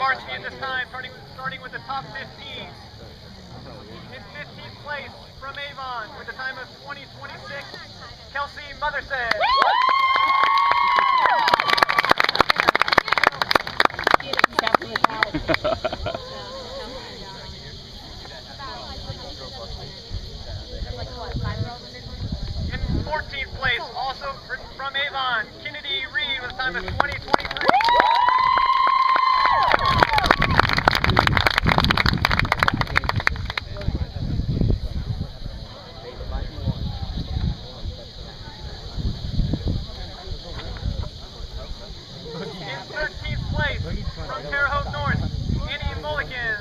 varsity at this time, starting, starting with the top 15. In 15th place from Avon with a time of 2026, Kelsey Motherson. In 14th place, also fr- from Avon, Kennedy Reed with a time of 2023. In 13th place, from Terre Haute North, Annie Mulligan.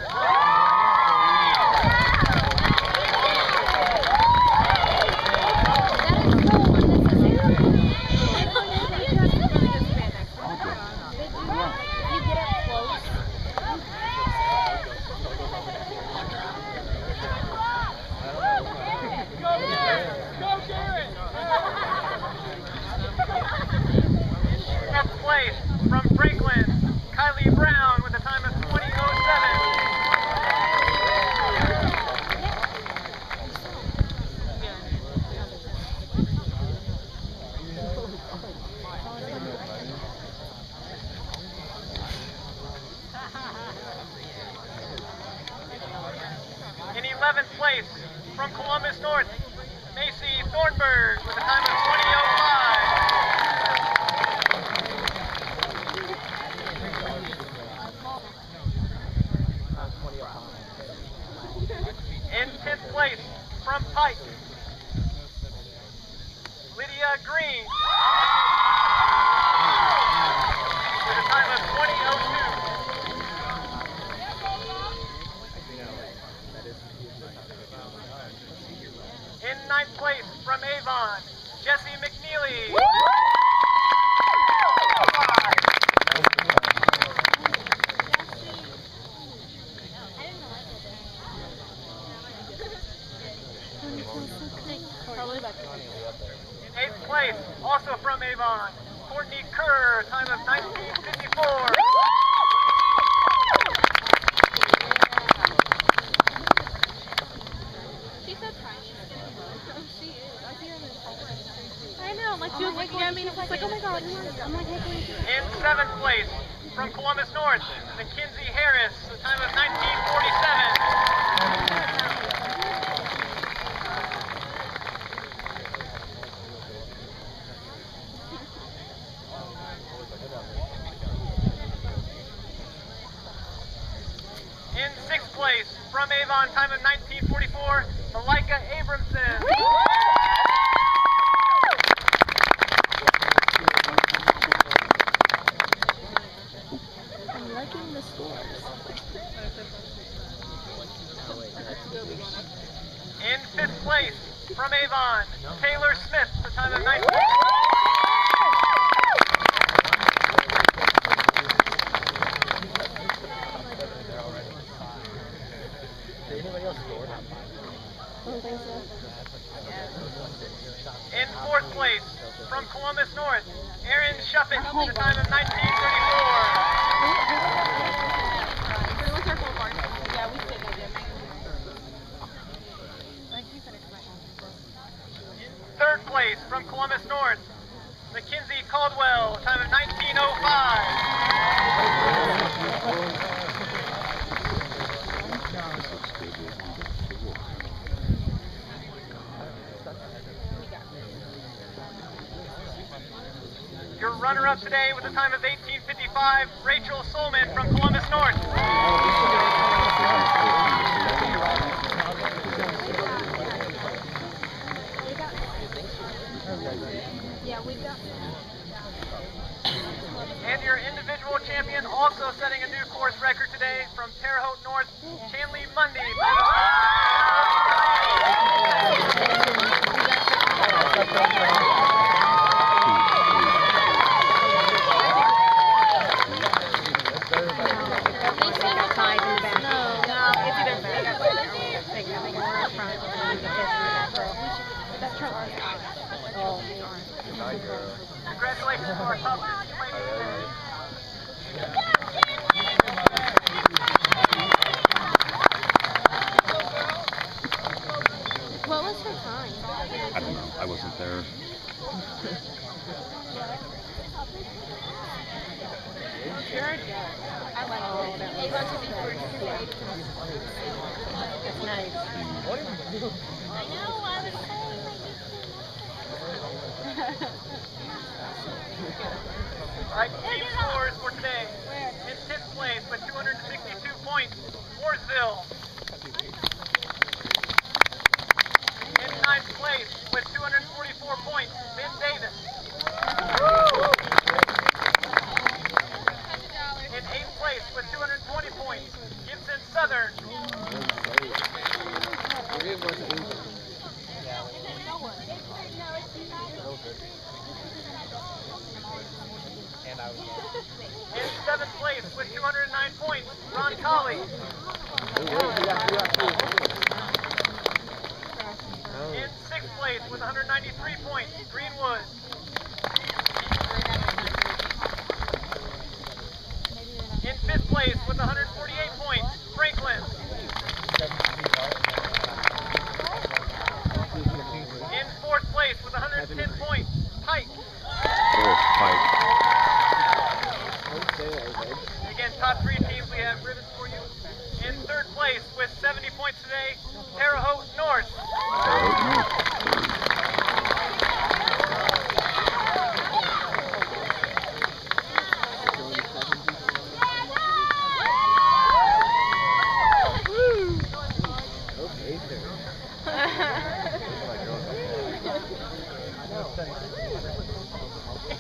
Fifth place, from Franklin, Kylie Brown with a time of 2007. In 11th place, from Columbus North, Macy Thornburg with a time of 2005. In 10th place, from Pike, Lydia Green. With a time of 2002. In ninth place, from Avon, Jesse McNeely. In eighth place, also from Avon, Courtney Kerr, time of 1954. I know, like she was looking at me and she's like, oh my god, I'm like, hey, can we do In seventh place, from Columbus North, Mackenzie Harris, the time of 1947. In sixth place, from time of 1944, Malika Abramson. I'm liking the stores. In fifth place, from Avon, Taylor Smith, the time of 19... I don't think so. In fourth place, from Columbus North, Aaron Shuffett, oh the time of 1934. Yeah, we stayed there, Jim. Third place, from Columbus North, Mackenzie Caldwell, time of 1905. Runner-up today with a time of 1855, Rachel Solman from Columbus North. And your individual champion also setting a new course record today from Terre Haute North, Chanley Mundy. What was her time? I don't know. I wasn't there. Hmm. I It's nice. Know. I was Right, team scores for today. In 10th place with 262 points, Mooresville. قوي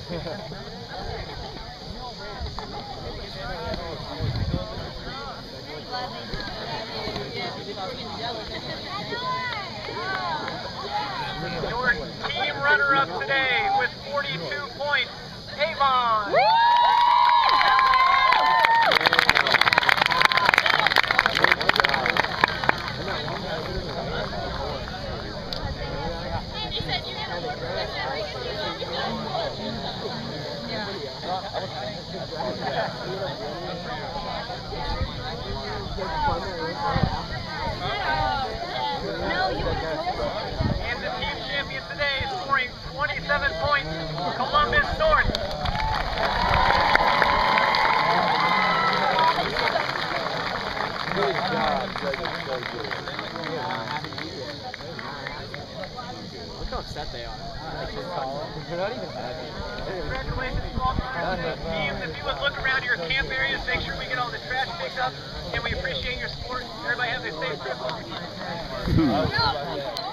team runner-up today with 42 points, Avon. He said you have more professional. No, you And the team champion today scoring 27 points, Columbus North. Look how upset they are. They're not even happy. Congratulations to all the teams. If you would look around your camp areas, make sure we get all the trash picked up, and we appreciate your support. Everybody have a safe trip home. No.